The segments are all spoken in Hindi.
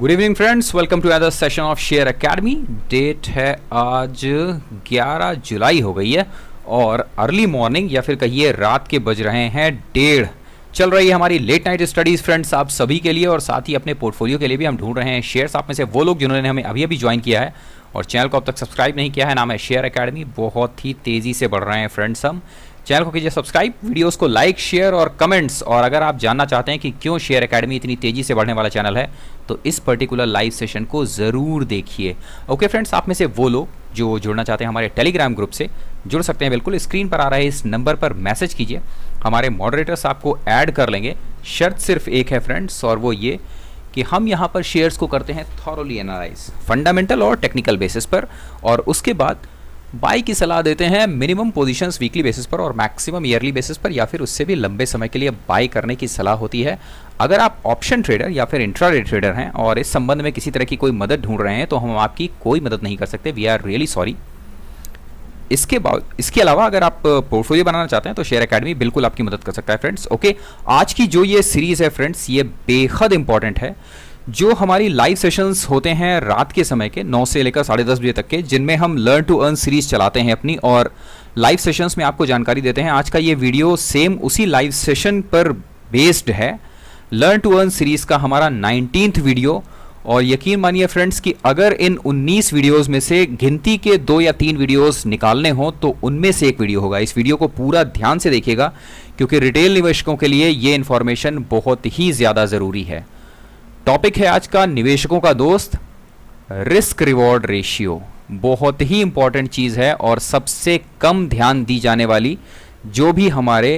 Good evening friends welcome to other session of share academy date है आज 11 जुलाई हो गई है और अर्ली मॉर्निंग या फिर कहिए रात के बज रहे हैं डेढ़। चल रही है हमारी लेट नाइट स्टडीज़ फ्रेंड्स आप सभी के लिए और साथ ही अपने पोर्टफोलियो के लिए भी हम ढूंढ रहे हैं शेयर्स आप में से वो लोग जिन्होंने हमें अभी अभी ज्वाइन किया है और चैनल को अब तक सब्सक्राइब नहीं किया है, नाम है शेयर अकेडमी बहुत ही तेज़ी से बढ़ रहे हैं फ्रेंड्स हम। चैनल को कीजिए सब्सक्राइब, वीडियोस को लाइक, शेयर और कमेंट्स। और अगर आप जानना चाहते हैं कि क्यों शेयर एकेडमी इतनी तेज़ी से बढ़ने वाला चैनल है तो इस पर्टिकुलर लाइव सेशन को ज़रूर देखिए। ओके फ्रेंड्स, आप में से वो लोग जो जुड़ना चाहते हैं हमारे टेलीग्राम ग्रुप से। जुड़ सकते हैं बिल्कुल, स्क्रीन पर आ रहे इस नंबर पर मैसेज कीजिए। हमारे मॉडरेटर्स आपको ऐड कर लेंगे। शर्त सिर्फ़ एक है फ्रेंड्स, और वो ये कि हम यहाँ पर शेयर्स को करते हैं थॉरली एनालाइज, फंडामेंटल और टेक्निकल बेसिस पर। और उसके बाद बाई की सलाह देते हैं मिनिमम पोजीशंस वीकली बेसिस पर और मैक्सिमम ईयरली बेसिस पर या फिर उससे भी लंबे समय के लिए बाई करने की सलाह होती है। अगर आप ऑप्शन ट्रेडर या फिर इंट्रा ट्रेडर हैं और इस संबंध में किसी तरह की कोई मदद ढूंढ रहे हैं तो हम आपकी कोई मदद नहीं कर सकते। वी आर रियली सॉरी इसके बाद इसके अलावा अगर आप पोर्टफोलियो बनाना चाहते हैं तो शेयर एकेडमी बिल्कुल आपकी मदद कर सकता है फ्रेंड्स ओके आज की जो ये सीरीज़ है फ्रेंड्स ये बेहद इंपॉर्टेंट है। जो हमारी लाइव सेशंस होते हैं रात के समय के 9 से लेकर साढ़े दस बजे तक के, जिनमें हम लर्न टू अर्न सीरीज़ चलाते हैं अपनी और लाइव सेशंस में आपको जानकारी देते हैं। आज का ये वीडियो सेम उसी लाइव सेशन पर बेस्ड है। लर्न टू अर्न सीरीज़ का हमारा नाइनटीन्थ वीडियो और यकीन मानिए फ्रेंड्स कि अगर इन 19 वीडियोस में से गिनती के दो या तीन वीडियोस निकालने हो तो उनमें से एक वीडियो होगा। इस वीडियो को पूरा ध्यान से देखिएगा, क्योंकि रिटेल निवेशकों के लिए ये इन्फॉर्मेशन बहुत ही ज़्यादा ज़रूरी है। टॉपिक है आज का निवेशकों का दोस्त रिस्क रिवॉर्ड रेशियो बहुत ही इंपॉर्टेंट चीज़ है और सबसे कम ध्यान दी जाने वाली जो भी हमारे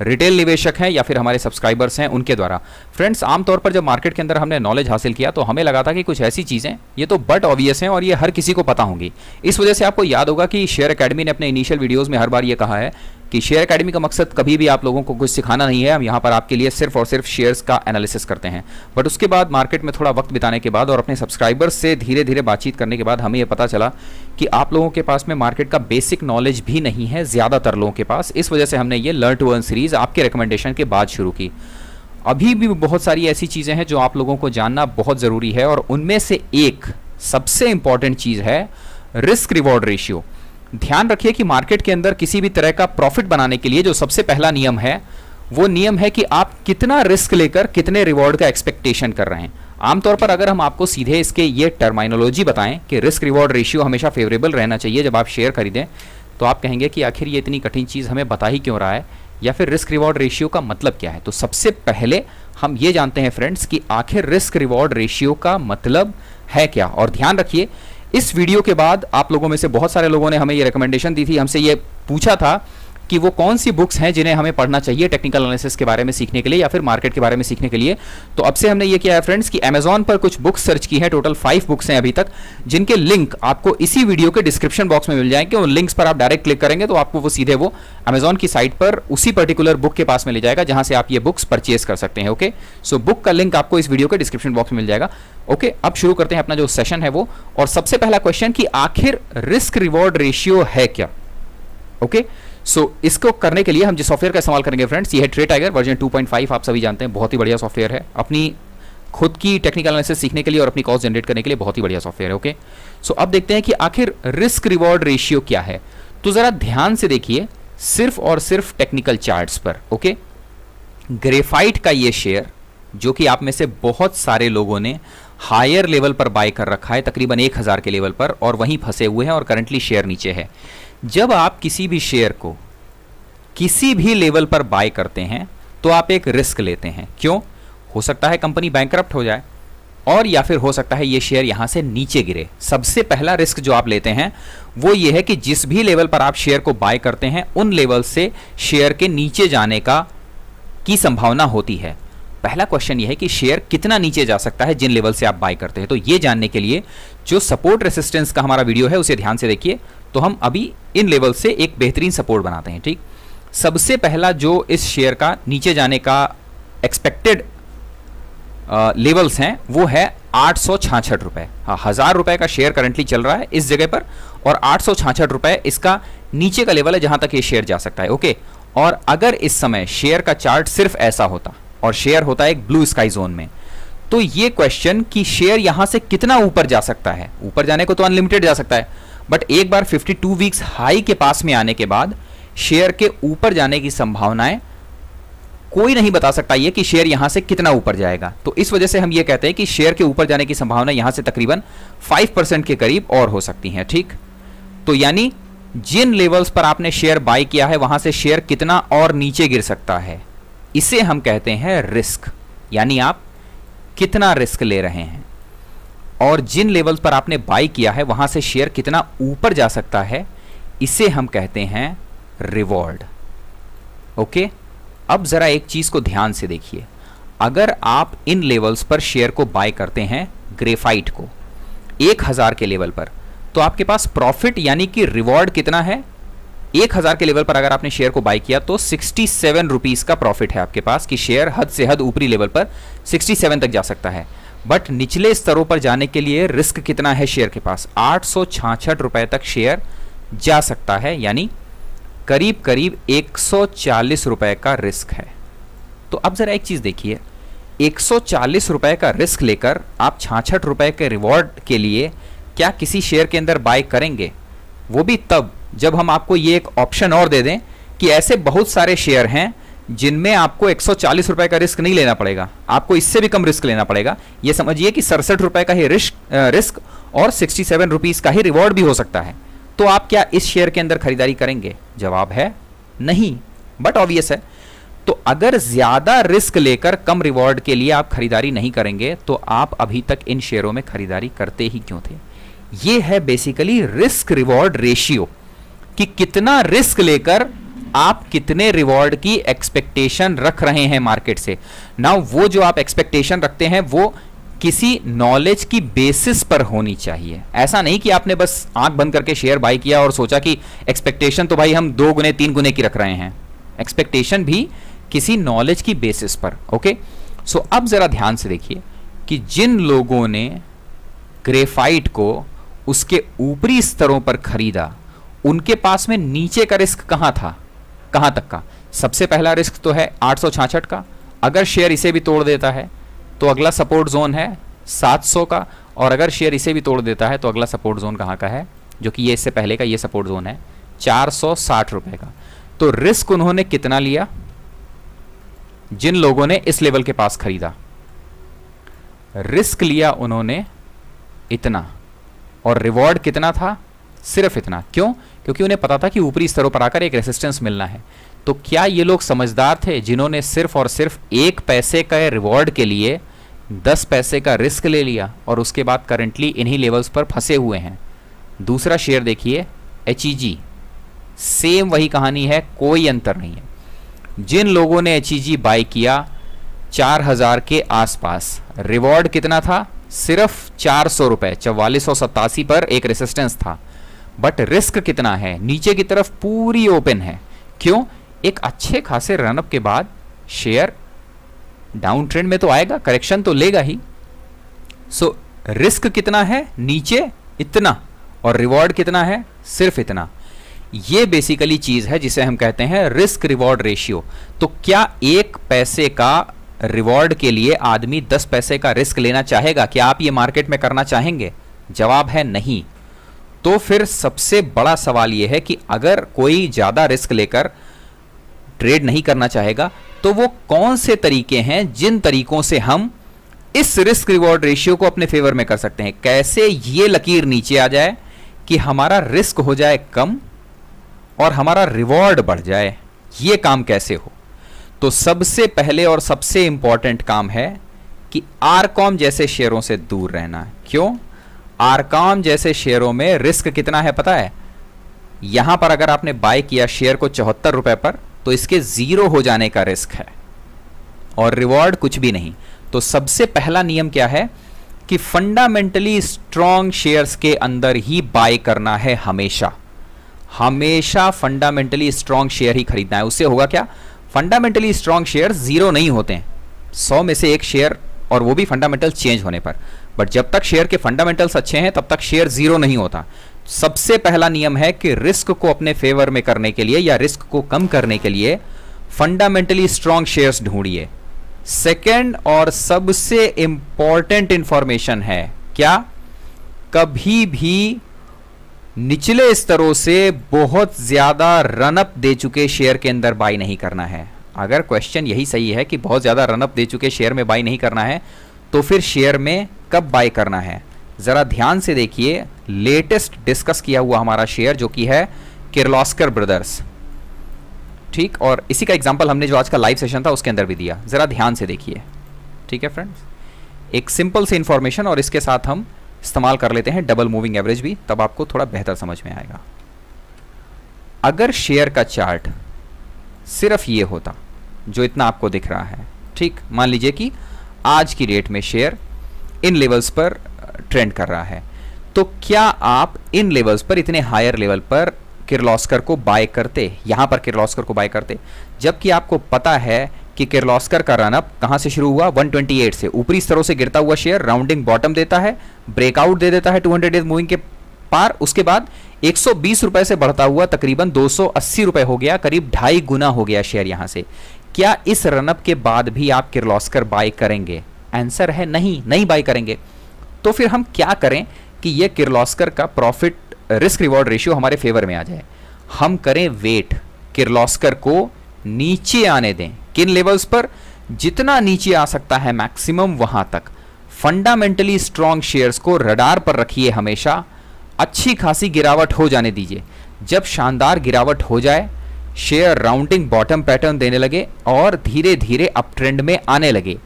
रिटेल निवेशक हैं या फिर हमारे सब्सक्राइबर्स हैं उनके द्वारा। फ्रेंड्स, आमतौर पर जब मार्केट के अंदर हमने नॉलेज हासिल किया तो हमें लगा था कि कुछ ऐसी चीज़ें, ये तो बट ऑब्वियस हैं और ये हर किसी को पता होंगी। इस वजह से आपको याद होगा कि शेयर अकेडमी ने अपने इनिशियल वीडियोज़ में हर बार ये कहा है कि शेयर अकेडमी का मकसद कभी भी आप लोगों को कुछ सिखाना नहीं है। हम यहाँ पर आपके लिए सिर्फ़ और सिर्फ़ शेयर्स का एनालिसिस करते हैं। बट उसके बाद मार्केट में थोड़ा वक्त बिताने के बाद और अपने सब्सक्राइबर्स से धीरे धीरे बातचीत करने के बाद हमें यह पता चला कि आप लोगों के पास में मार्केट का बेसिक नॉलेज भी नहीं है, ज़्यादातर लोगों के पास। इस वजह से हमने ये लर्न टू अर्न सीरीज़ आपके रिकमेंडेशन के बाद शुरू की। अभी भी बहुत सारी ऐसी चीज़ें हैं जो आप लोगों को जानना बहुत ज़रूरी है और उनमें से एक सबसे इंपॉर्टेंट चीज़ है रिस्क रिवॉर्ड रेशियो ध्यान रखिए कि मार्केट के अंदर किसी भी तरह का प्रॉफिट बनाने के लिए जो सबसे पहला नियम है, वो नियम है कि आप कितना रिस्क लेकर कितने रिवॉर्ड का एक्सपेक्टेशन कर रहे हैं। आमतौर पर अगर हम आपको सीधे इसके ये टर्माइनोलॉजी बताएँ कि रिस्क रिवॉर्ड रेशियो हमेशा फेवरेबल रहना चाहिए जब आप शेयर खरीदें तो आप कहेंगे कि आखिर ये इतनी कठिन चीज़ हमें बता ही क्यों रहा है? या फिर रिस्क रिवॉर्ड रेशियो का मतलब क्या है? तो सबसे पहले हम ये जानते हैं फ्रेंड्स कि आखिर रिस्क रिवॉर्ड रेशियो का मतलब है क्या? और ध्यान रखिए, इस वीडियो के बाद आप लोगों में से बहुत सारे लोगों ने हमें ये रिकमेंडेशन दी थी, हमसे ये पूछा था कि वो कौन सी बुक्स हैं जिन्हें हमें पढ़ना चाहिए टेक्निकल एनालिसिस के बारे में सीखने के लिए या फिर मार्केट के बारे में सीखने के लिए। तो अब से हमने ये किया है फ्रेंड्स कि अमेजॉन पर कुछ बुक्स सर्च की हैं टोटल फाइव बुक्स हैं अभी तक, जिनके लिंक आपको इसी वीडियो के डिस्क्रिप्शन बॉक्स में मिल जाएँगे। उन लिंक्स पर आप डायरेक्ट क्लिक करेंगे तो आपको वो सीधे वो अमेजॉन की साइट पर उसी पर्टिकुलर बुक के पास में ले जाएगा, जहाँ से आप ये बुक्स परचेज कर सकते हैं ओके सो बुक का लिंक आपको इस वीडियो के डिस्क्रिप्शन बॉक्स में मिल जाएगा ओके अब शुरू करते हैं अपना जो सेशन है वो। और सबसे पहला क्वेश्चन कि आखिर रिस्क रिवॉर्ड रेशियो है क्या ओके सो so, इसको करने के लिए हम जिस सॉफ्टवेयर का इस्तेमाल करेंगे फ्रेंड्स ये है ट्रे टाइगर वर्जन 2.5 आप सभी जानते हैं बहुत ही बढ़िया सॉफ्टवेयर है। अपनी खुद की टेक्निकल एनालिसिस सीखने के लिए और अपनी कॉस्ट जनरेट करने के लिए बहुत ही बढ़िया सॉफ्टवेयर है ओके सो अब देखते हैं कि आखिर रिस्क रिवॉर्ड रेशियो क्या है। तो जरा ध्यान से देखिए सिर्फ़ और सिर्फ़ टेक्निकल चार्ट्स पर ओके ग्रेफाइट का ये शेयर जो कि आप में से बहुत सारे लोगों ने हायर लेवल पर बाय कर रखा है तकरीबन एक हज़ार के लेवल पर और वहीं फंसे हुए हैं और करंटली शेयर नीचे है। जब आप किसी भी शेयर को किसी भी लेवल पर बाय करते हैं तो आप एक रिस्क लेते हैं। क्यों? हो सकता है कंपनी बैंक हो जाए, और या फिर हो सकता है ये शेयर यहाँ से नीचे गिरे। सबसे पहला रिस्क जो आप लेते हैं, वो ये है कि जिस भी लेवल पर आप शेयर को बाय करते हैं, उन लेवल से शेयर के नीचे जाने का, की संभावना होती है। पहला क्वेश्चन ये है कि शेयर कितना नीचे जा सकता है जिन लेवल से आप बाय करते हैं। तो ये जानने के लिए जो सपोर्ट रेसिस्टेंस का हमारा वीडियो है, उसे ध्यान से देखिए। तो हम अभी इन लेवल से एक बेहतरीन सपोर्ट बनाते हैं, ठीक? सबसे पहला जो इस शेयर का नीचे जाने का एक्सपेक्टेड लेवल्स हैं, वो है आठ सौ छाछठ रुपए। हाँ हज़ार रुपए का शेयर करंटली चल रहा है इस जगह पर और आठ सौ छाछठ रुपए इसका नीचे का लेवल है जहाँ तक ये शेयर जा सकता है ओके और अगर इस समय शेयर का चार्ट सिर्फ़ ऐसा होता और शेयर होता है एक ब्लू स्काई जोन में तो ये क्वेश्चन कि शेयर यहाँ से कितना ऊपर जा सकता है? ऊपर जाने को तो अनलिमिटेड जा सकता है। बट एक बार 52 वीक्स हाई के पास में आने के बाद शेयर के ऊपर जाने की संभावनाएँ कोई नहीं बता सकता ये कि शेयर यहाँ से कितना ऊपर जाएगा। तो इस वजह से हम ये कहते हैं कि शेयर के ऊपर जाने की संभावना यहाँ से तकरीबन 5 परसेंट के करीब और हो सकती है, ठीक? तो यानी जिन लेवल्स पर आपने शेयर बाय किया है, वहाँ से शेयर कितना और नीचे गिर सकता है। इसे हम कहते हैं रिस्क यानी आप कितना रिस्क ले रहे हैं। और जिन लेवल्स पर आपने बाय किया है, वहाँ से शेयर कितना ऊपर जा सकता है, इसे हम कहते हैं रिवॉर्ड ओके अब जरा एक चीज़ को ध्यान से देखिए। अगर आप इन लेवल्स पर शेयर को बाय करते हैं ग्रेफाइट को, एक हज़ार के लेवल पर तो आपके पास प्रॉफिट यानी कि रिवॉर्ड कितना है? एक हज़ार के लेवल पर अगर आपने शेयर को बाय किया तो सिक्सटी सेवन रुपीज़ का प्रॉफिट है आपके पास कि शेयर हद से हद ऊपरी लेवल पर सिक्सटी सेवन तक जा सकता है। बट निचले स्तरों पर जाने के लिए रिस्क कितना है शेयर के पास? आठ सौ रुपए तक शेयर जा सकता है, यानी करीब करीब एक सौ चालीस रुपए का रिस्क है। तो अब जरा एक चीज़ देखिए। एक सौ चालीस रुपए का रिस्क लेकर आप छाछठ रुपए के रिवॉर्ड के लिए क्या किसी शेयर के अंदर बाय करेंगे? वो भी तब, जब हम आपको ये एक ऑप्शन और दे दें कि ऐसे बहुत सारे शेयर हैं जिनमें आपको एक सौ चालीस रुपए का रिस्क नहीं लेना पड़ेगा। आपको इससे भी कम रिस्क लेना पड़ेगा। ये समझिए कि सड़सठ रुपए का ही रिस्क रिस्क और सिक्सटी सेवन रुपीज़ का ही रिवॉर्ड भी हो सकता है। तो आप क्या इस शेयर के अंदर खरीदारी करेंगे? जवाब है, नहीं। बट ऑब्वियस है। तो अगर ज़्यादा रिस्क लेकर कम रिवॉर्ड के लिए आप खरीदारी नहीं करेंगे तो आप अभी तक इन शेयरों में खरीदारी करते ही क्यों थे? ये है बेसिकली रिस्क रिवॉर्ड रेशियो कि कितना रिस्क लेकर आप कितने रिवॉर्ड की एक्सपेक्टेशन रख रहे हैं मार्केट से? ना वो जो आप एक्सपेक्टेशन रखते हैं वो किसी नॉलेज की बेसिस पर होनी चाहिए। ऐसा नहीं कि आपने बस आँख बंद करके शेयर बाय किया और सोचा कि एक्सपेक्टेशन तो भाई हम दो गुने तीन गुने की रख रहे हैं। एक्सपेक्टेशन भी किसी नॉलेज की बेसिस पर ओके सो so, अब जरा ध्यान से देखिए कि जिन लोगों ने ग्रेफाइट को उसके ऊपरी स्तरों पर खरीदा उनके पास में नीचे का रिस्क कहाँ था? कहाँ तक का? सबसे पहला रिस्क तो है आठ का। अगर शेयर इसे भी तोड़ देता है तो अगला सपोर्ट जोन है 700 का। और अगर शेयर इसे भी तोड़ देता है तो अगला सपोर्ट जोन कहाँ का है? जो कि ये इससे पहले का ये सपोर्ट जोन है, चार सौ साठ रुपए का। तो रिस्क उन्होंने कितना लिया? जिन लोगों ने इस लेवल के पास खरीदा। रिस्क लिया उन्होंने इतना। और रिवॉर्ड कितना था? सिर्फ़ इतना। क्यों? क्योंकि उन्हें पता था कि ऊपरी स्तरों पर आकर एक रेसिस्टेंस मिलना है। तो क्या ये लोग समझदार थे जिन्होंने सिर्फ़ और सिर्फ़ एक पैसे का रिवॉर्ड के लिए दस पैसे का रिस्क ले लिया और उसके बाद करंटली इन्हीं लेवल्स पर फंसे हुए हैं? दूसरा शेयर देखिए एचईजी सेम वही कहानी है, कोई अंतर नहीं है। जिन लोगों ने एच ई बाय किया, चार हज़ार के आसपास। रिवॉर्ड कितना था? सिर्फ़ चार सौ रुपए, चौवालीस सौ सत्तासी पर एक रेसिस्टेंस था। बट रिस्क कितना है? नीचे की तरफ़ पूरी ओपन है। क्यों? एक अच्छे खासे रनअप के बाद शेयर डाउन ट्रेंड में तो आएगा करेक्शन तो लेगा ही। सो so, रिस्क कितना है? नीचे इतना। और रिवॉर्ड कितना है? सिर्फ़ इतना। ये बेसिकली चीज़ है जिसे हम कहते हैं रिस्क रिवॉर्ड रेशियो तो क्या एक पैसे का रिवॉर्ड के लिए आदमी दस पैसे का रिस्क लेना चाहेगा? क्या आप ये मार्केट में करना चाहेंगे? जवाब है नहीं। तो फिर सबसे बड़ा सवाल यह है कि अगर कोई ज़्यादा रिस्क लेकर ट्रेड नहीं करना चाहेगा तो वो कौन से तरीके हैं जिन तरीकों से हम इस रिस्क रिवॉर्ड रेशियो को अपने फेवर में कर सकते हैं? कैसे ये लकीर नीचे आ जाए कि हमारा रिस्क हो जाए कम और हमारा रिवॉर्ड बढ़ जाए? ये काम कैसे हो? तो सबसे पहले और सबसे इंपॉर्टेंट काम है कि आरकॉम जैसे शेयरों से दूर रहना। क्यों? आरकॉम जैसे शेयरों में रिस्क कितना है पता है? यहाँ पर अगर आपने बाय किया शेयर को चौहत्तर रुपए पर तो इसके ज़ीरो हो जाने का रिस्क है। और रिवॉर्ड कुछ भी नहीं। तो सबसे पहला नियम क्या है? कि फंडामेंटली स्ट्रॉन्ग शेयर्स के अंदर ही बाय करना है हमेशा। हमेशा फंडामेंटली स्ट्रॉन्ग शेयर ही खरीदना है। उससे होगा क्या? फंडामेंटली स्ट्रॉन्ग शेयर ज़ीरो नहीं होते हैं। सौ में से एक शेयर और वो भी फंडामेंटल चेंज होने पर। बट जब तक शेयर के फंडामेंटल्स अच्छे हैं, तब तक शेयर ज़ीरो नहीं होता। सबसे पहला नियम है कि रिस्क को अपने फेवर में करने के लिए या रिस्क को कम करने के लिए फंडामेंटली स्ट्रॉन्ग शेयर्स ढूंढिए। सेकेंड और सबसे इंपॉर्टेंट इंफॉर्मेशन है क्या? कभी भी निचले स्तरों से बहुत ज़्यादा रनअप दे चुके शेयर के अंदर बाई नहीं करना है। अगर क्वेश्चन यही सही है कि बहुत ज़्यादा रनअप दे चुके शेयर में बाई नहीं करना है तो फिर शेयर में कब बाई करना है? जरा ध्यान से देखिए लेटेस्ट डिस्कस किया हुआ हमारा शेयर जो कि है किर्लोस्कर ब्रदर्स ठीक, और इसी का एग्ज़ाम्पल हमने जो आज का लाइव सेशन था, उसके अंदर भी दिया। ज़रा ध्यान से देखिए। ठीक है फ्रेंड्स एक सिंपल से इंफॉर्मेशन और इसके साथ हम इस्तेमाल कर लेते हैं डबल मूविंग एवरेज भी, तब आपको थोड़ा बेहतर समझ में आएगा। अगर शेयर का चार्ट सिर्फ़ ये होता, जो इतना आपको दिख रहा है, ठीक, मान लीजिए कि आज की डेट में शेयर इन लेवल्स पर ट्रेंड कर रहा है। तो क्या आप इन लेवल्स पर, इतने हायर लेवल पर किर्लोस्कर को बाय करते? यहाँ पर किर्लोस्कर को बाय करते? जबकि आपको पता है कि किर्लोस्कर का रनअप कहाँ से शुरू हुआ? 128 से। ऊपरी स्तरों से गिरता हुआ शेयर राउंडिंग बॉटम देता है ब्रेकआउट दे देता है 200 डेज़ मूविंग के पार। उसके बाद 120 रुपए से बढ़ता हुआ तकरीबन 280 रुपए हो गया, करीब ढाई गुना हो गया शेयर यहाँ से। क्या इस रनअप के बाद भी आप किर्लोस्कर बाय करेंगे? आंसर है नहीं नहीं बाई करेंगे। तो फिर हम क्या करें कि यह किर्लोस्कर का प्रॉफिट रिस्क रिवॉर्ड रेशियो हमारे फेवर में आ जाए। हम करें वेट किर्लोस्कर को नीचे आने दें। किन लेवल्स पर? जितना नीचे आ सकता है मैक्सिमम वहाँ तक। फंडामेंटली स्ट्रॉन्ग शेयर्स को रडार पर रखिए हमेशा। अच्छी खासी गिरावट हो जाने दीजिए। जब शानदार गिरावट हो जाए शेयर राउंडिंग बॉटम पैटर्न देने लगे और धीरे धीरे अप ट्रेंड में आने लगे।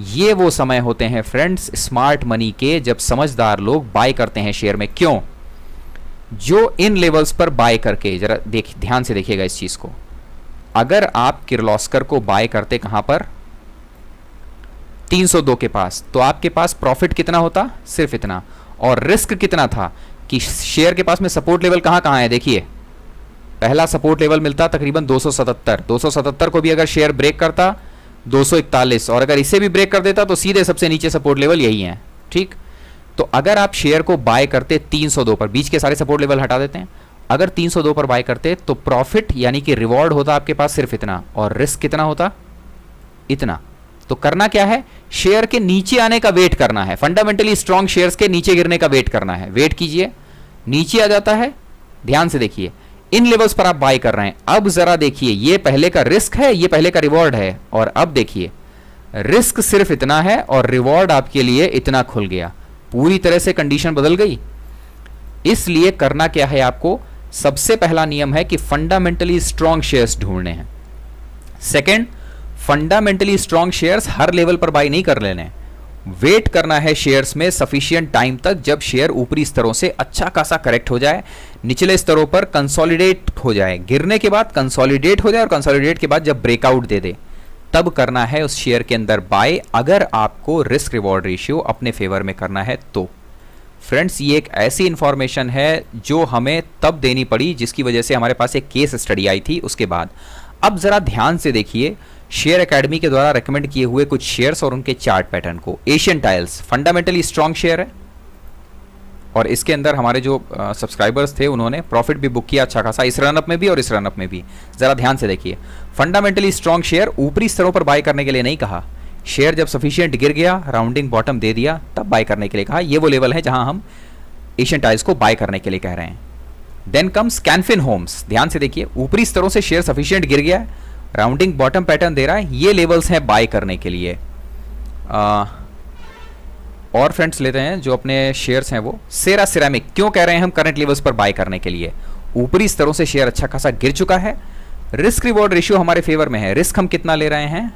ये वो समय होते हैं फ्रेंड्स स्मार्ट मनी के जब समझदार लोग बाय करते हैं शेयर में। क्यों? जो इन लेवल्स पर बाय करके, जरा देख, ध्यान से देखिएगा इस चीज़ को। अगर आप किर्लोस्कर को बाय करते कहाँ पर? 302 के पास। तो आपके पास प्रॉफिट कितना होता? सिर्फ़ इतना। और रिस्क कितना था कि शेयर के पास में सपोर्ट लेवल कहाँ कहाँ है? देखिए। पहला सपोर्ट लेवल मिलता तकरीबन 277 277 को भी अगर शेयर ब्रेक करता 241 और अगर इसे भी ब्रेक कर देता तो सीधे सबसे नीचे सपोर्ट लेवल यही है। ठीक? तो अगर आप शेयर को बाय करते 302 पर, बीच के सारे सपोर्ट लेवल हटा देते हैं। अगर 302 पर बाय करते तो प्रॉफिट यानी कि रिवॉर्ड होता आपके पास सिर्फ़ इतना और रिस्क कितना होता? इतना। तो करना क्या है? शेयर के नीचे आने का वेट करना है। फंडामेंटली स्ट्रॉन्ग शेयर्स के नीचे गिरने का वेट करना है। वेट कीजिए। नीचे आ जाता है। ध्यान से देखिए। इन लेवल्स पर आप बाय कर रहे हैं। अब जरा देखिए, ये पहले का रिस्क है, ये पहले का रिवॉर्ड है। और अब देखिए रिस्क सिर्फ़ इतना है और रिवॉर्ड आपके लिए इतना खुल गया। पूरी तरह से कंडीशन बदल गई। इसलिए करना क्या है आपको? सबसे पहला नियम है कि फंडामेंटली स्ट्रॉन्ग शेयर्स ढूँढने हैं। सेकंड फंडामेंटली स्ट्रॉन्ग शेयर्स हर लेवल पर बाय नहीं कर लेने वेट करना है शेयर्स में सफिशियंट टाइम तक जब शेयर ऊपरी स्तरों से अच्छा खासा करेक्ट हो जाए, निचले स्तरों पर कंसोलिडेट हो जाए। गिरने के बाद कंसोलिडेट हो जाए और कंसोलिडेट के बाद जब ब्रेकआउट दे दे, तब करना है उस शेयर के अंदर बाय अगर आपको रिस्क रिवॉर्ड रेशियो अपने फेवर में करना है तो। फ्रेंड्स ये एक ऐसी इंफॉर्मेशन है जो हमें तब देनी पड़ी जिसकी वजह से हमारे पास एक केस स्टडी आई थी, उसके बाद। अब ज़रा ध्यान से देखिए शेयर एकेडमी के द्वारा रिकमेंड किए हुए कुछ शेयर्स और उनके चार्ट पैटर्न को। Asian tiles fundamentally strong share है। और इसके अंदर हमारे जो सब्सक्राइबर्स थे, उन्होंने प्रॉफिट भी बुक किया अच्छा खासा, इस रनअप में भी और इस रनअप में भी। ज़रा ध्यान से देखिए। फंडामेंटली स्ट्रॉन्ग शेयर ऊपरी स्तरों पर बाय करने के लिए नहीं कहा। शेयर जब सफिशियंट गिर गया राउंडिंग बॉटम दे दिया, तब बाय करने के लिए कहा। ये वो लेवल है जहाँ हम एशियन टाइल्स को बाय करने के लिए कह रहे हैं। देन कम्स कैनफिन होम्स ध्यान से देखिए, ऊपरी स्तरों से शेयर सफिशियंट गिर गया राउंडिंग बॉटम पैटर्न दे रहा है। ये लेवल्स हैं बाय करने के लिए। आ, और फ्रेंड्स लेते हैं जो अपने शेयर्स हैं वो। सेरा सिरामिक क्यों कह रहे हैं हम करंट लेवल्स पर बाय करने के लिए? ऊपरी स्तरों से शेयर अच्छा खासा गिर चुका है। रिस्क रिवॉर्ड रेशियो हमारे फेवर में है। रिस्क हम कितना ले रहे हैं?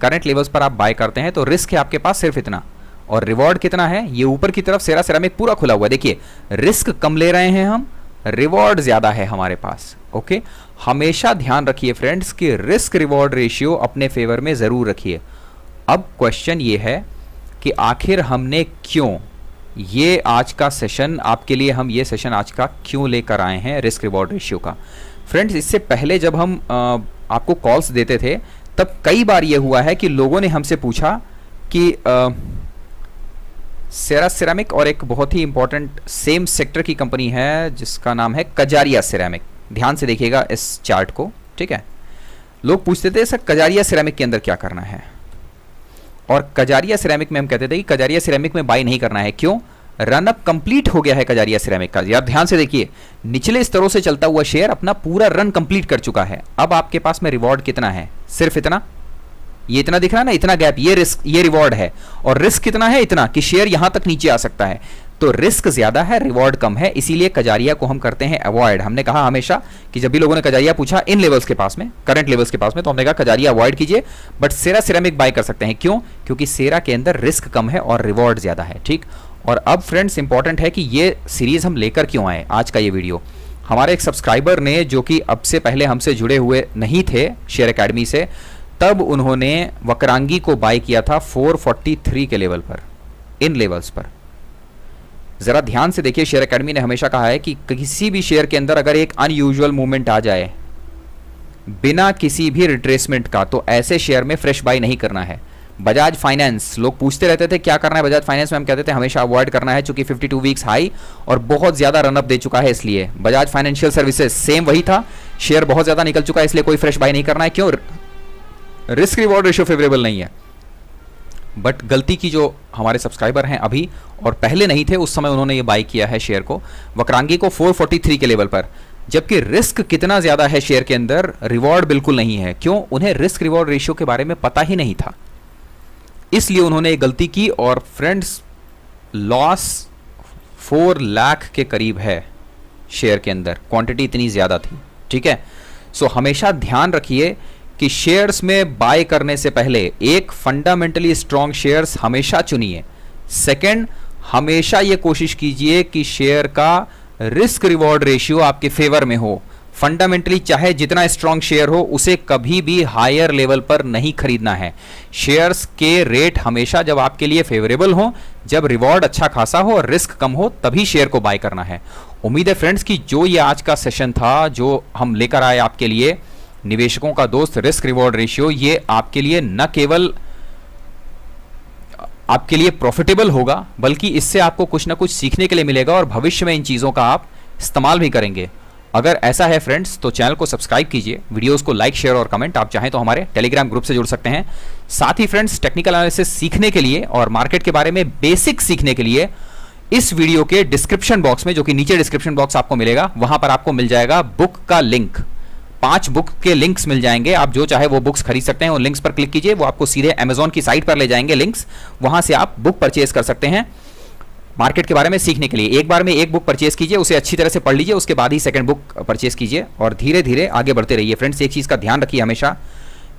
करंट लेवल्स पर आप बाय करते हैं तो रिस्क है आपके पास सिर्फ़ इतना। और रिवॉर्ड कितना है? ये ऊपर की तरफ़ सेरा सिरामिक पूरा खुला हुआ है। देखिए रिस्क कम ले रहे हैं हम रिवॉर्ड ज़्यादा है हमारे पास। ओके हमेशा ध्यान रखिए फ्रेंड्स कि रिस्क रिवॉर्ड रेशियो अपने फेवर में ज़रूर रखिए। अब क्वेश्चन ये है कि आखिर हमने क्यों ये आज का सेशन आपके लिए हम ये सेशन आज का क्यों लेकर आए हैं रिस्क रिवॉर्ड रेशियो का? फ्रेंड्स इससे पहले जब हम आ, आपको कॉल्स देते थे तब कई बार ये हुआ है कि लोगों ने हमसे पूछा कि सेरा सिरामिक और एक बहुत ही इंपॉर्टेंट सेम सेक्टर की कंपनी है जिसका नाम है कजारिया सिरामिक ध्यान से देखिएगा इस चार्ट को, ठीक है? लोग पूछते थे, सर, कजारिया सिरामिक के अंदर क्या करना है? और कजारिया सिरेमिक में हम कहते थे कि कजारिया सिरेमिक में बाई नहीं करना है। क्यों? रनअप कंप्लीट हो गया है कजारिया सिरेमिक का। यार ध्यान से देखिए, निचले स्तरों से चलता हुआ शेयर अपना पूरा रन कंप्लीट कर चुका है। अब आपके पास में रिवॉर्ड कितना है? सिर्फ़ इतना? ये इतना दिख रहा है ना? इतना गैप, ये रिस्क, ये रिवॉर्ड है। और रिस्क कितना है? इतना कि शेयर यहाँ तक नीचे आ सकता है। तो रिस्क ज़्यादा है, रिवॉर्ड कम है, इसीलिए कजारिया को हम करते हैं अवॉइड। हमने कहा हमेशा कि जब भी लोगों ने कजारिया पूछा इन लेवल्स के पास में करंट लेवल्स के पास में तो हमने कहा कजारिया अवॉइड कीजिए बट सेरा सिरेमिक बाय कर सकते हैं। क्यों? क्योंकि सेरा के अंदर रिस्क कम है और रिवॉर्ड ज़्यादा है, ठीक? और अब फ्रेंड्स इंपॉर्टेंट है कि ये सीरीज़ हम लेकर क्यों आए आज का ये वीडियो हमारे एक सब्सक्राइबर ने, जो कि अब से पहले हमसे जुड़े हुए नहीं थे शेयर अकेडमी से, तब उन्होंने वक्रांगी को बाय किया था 443 के लेवल पर, इन लेवल्स पर। ज़रा ध्यान से देखिए शेयर अकेडमी ने हमेशा कहा है कि किसी भी शेयर के अंदर अगर एक अनयूजुअल मूवमेंट आ जाए, बिना किसी भी रिट्रेसमेंट का तो ऐसे शेयर में फ्रेश बाई नहीं करना है। बजाज फाइनेंस, लोग पूछते रहते थे, क्या करना है बजाज फाइनेंस? में हम कहते थे, हमेशा अवॉइड करना है, चूँकि 52 वीक्स हाई और बहुत ज़्यादा रनअप दे चुका है इसलिए। बजाज फाइनेंशियल सर्विसेज़ सेम वही था। शेयर बहुत ज़्यादा निकल चुका है, इसलिए कोई फ्रेश बाई नहीं करना है। क्यों? रिस्क रिवॉर्ड रेशियो फेवरेबल नहीं है। बट गलती की जो हमारे सब्सक्राइबर हैं अभी और पहले नहीं थे, उस समय उन्होंने ये बाई किया है शेयर को। वक्रांगी को 443 के लेवल पर। जबकि रिस्क कितना ज़्यादा है शेयर के अंदर, रिवॉर्ड बिल्कुल नहीं है। क्यों? उन्हें रिस्क रिवॉर्ड रेशियो के बारे में पता ही नहीं था। इसलिए उन्होंने गलती की और फ्रेंड्स, लॉस फोर लाख के करीब है शेयर के अंदर। क्वांटिटी इतनी ज़्यादा थी। ठीक है? सो हमेशा ध्यान रखिए कि शेयर्स में बाय करने से पहले एक फंडामेंटली स्ट्रॉन्ग शेयर्स हमेशा चुनिए। सेकंड हमेशा यह कोशिश कीजिए कि शेयर का रिस्क रिवॉर्ड रेशियो आपके फेवर में हो। फंडामेंटली चाहे जितना स्ट्रांग शेयर हो, उसे कभी भी हायर लेवल पर नहीं खरीदना है। शेयर्स के रेट हमेशा जब आपके लिए फेवरेबल हो, जब रिवॉर्ड अच्छा खासा हो और रिस्क कम हो, तभी शेयर को बाय करना है। उम्मीद है फ्रेंड्स कि जो ये आज का सेशन था, जो हम लेकर आए आपके लिए निवेशकों का दोस्त रिस्क रिवॉर्ड रेशियो ये आपके लिए न केवल, आपके लिए प्रॉफिटेबल होगा, बल्कि इससे आपको कुछ ना कुछ सीखने के लिए मिलेगा और भविष्य में इन चीज़ों का आप इस्तेमाल भी करेंगे। अगर ऐसा है फ्रेंड्स तो चैनल को सब्सक्राइब कीजिए वीडियोस को लाइक शेयर और कमेंट आप चाहें तो हमारे टेलीग्राम ग्रुप से जुड़ सकते हैं। साथ ही फ्रेंड्स टेक्निकल एनालिसिस सीखने के लिए और मार्केट के बारे में बेसिक सीखने के लिए इस वीडियो के डिस्क्रिप्शन बॉक्स में, जो कि नीचे डिस्क्रिप्शन बॉक्स आपको मिलेगा, वहाँ पर आपको मिल जाएगा बुक का लिंक पाँच बुक के लिंक्स मिल जाएँगे। आप जो चाहे वो बुक्स खरीद सकते हैं, उन लिंक्स पर क्लिक कीजिए, वो आपको सीधे अमेजोन की साइट पर ले जाएँगे लिंक्स। वहाँ से आप बुक परचेज कर सकते हैं मार्केट के बारे में सीखने के लिए। एक बार में एक बुक परचेज कीजिए, उसे अच्छी तरह से पढ़ लीजिए, उसके बाद ही सेकंड बुक परचेज कीजिए और धीरे धीरे आगे बढ़ते रहिए। फ्रेंड्स, एक चीज़ का ध्यान रखिए हमेशा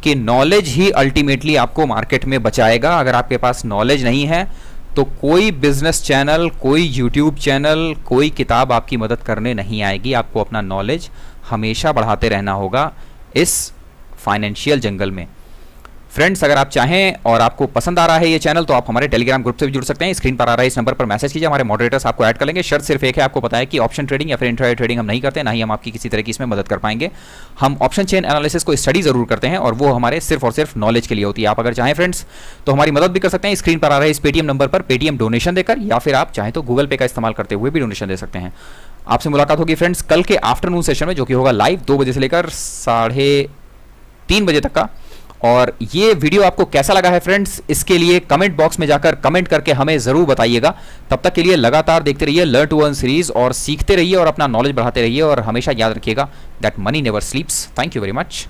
कि नॉलेज ही अल्टीमेटली आपको मार्केट में बचाएगा। अगर आपके पास नॉलेज नहीं है तो कोई बिज़नेस चैनल कोई यूट्यूब चैनल कोई किताब आपकी मदद करने नहीं आएगी। आपको अपना नॉलेज हमेशा बढ़ाते रहना होगा इस फाइनेंशियल जंगल में। फ्रेंड्स अगर आप चाहें और आपको पसंद आ रहा है ये चैनल तो आप हमारे टेलीग्राम ग्रुप से भी जुड़ सकते हैं। स्क्रीन पर आ रहा है इस नंबर पर मैसेज कीजिए, हमारे मॉडरेटर्स आपको ऐड कर लेंगे। शर्त सिर्फ़ एक है, आपको पता है कि ऑप्शन ट्रेडिंग या फिर इंट्रा ट्रेडिंग हम नहीं करते, ना ही हम आपकी किसी तरह की इसमें मदद कर पाएँगे। हम ऑप्शन चेन एनालिसिस को स्टडी ज़रूर करते हैं और वो हमारे सिर्फ़ और सिर्फ़ नॉलेज के लिए होती है। आप अगर चाहें फ्रेंड्स तो हमारी मदद भी कर सकते हैं। स्क्रीन पर आ रहा है इस पेटीएम नंबर पर। पेटीएम डोनेशन देकर या फिर आप चाहें तो गूगल पे का इस्तेमाल करते हुए भी डोनेशन दे सकते हैं। आपसे मुलाकात होगी फ्रेंड्स कल के आफ्टरनून सेशन में, जो कि होगा लाइव दो बजे से लेकर साढ़े तीन बजे तक का। और ये वीडियो आपको कैसा लगा है फ्रेंड्स, इसके लिए कमेंट बॉक्स में जाकर कमेंट करके हमें ज़रूर बताइएगा। तब तक के लिए लगातार देखते रहिए लर्न टू वन सीरीज़ और सीखते रहिए और अपना नॉलेज बढ़ाते रहिए और हमेशा याद रखिएगा that money never sleeps thank you very much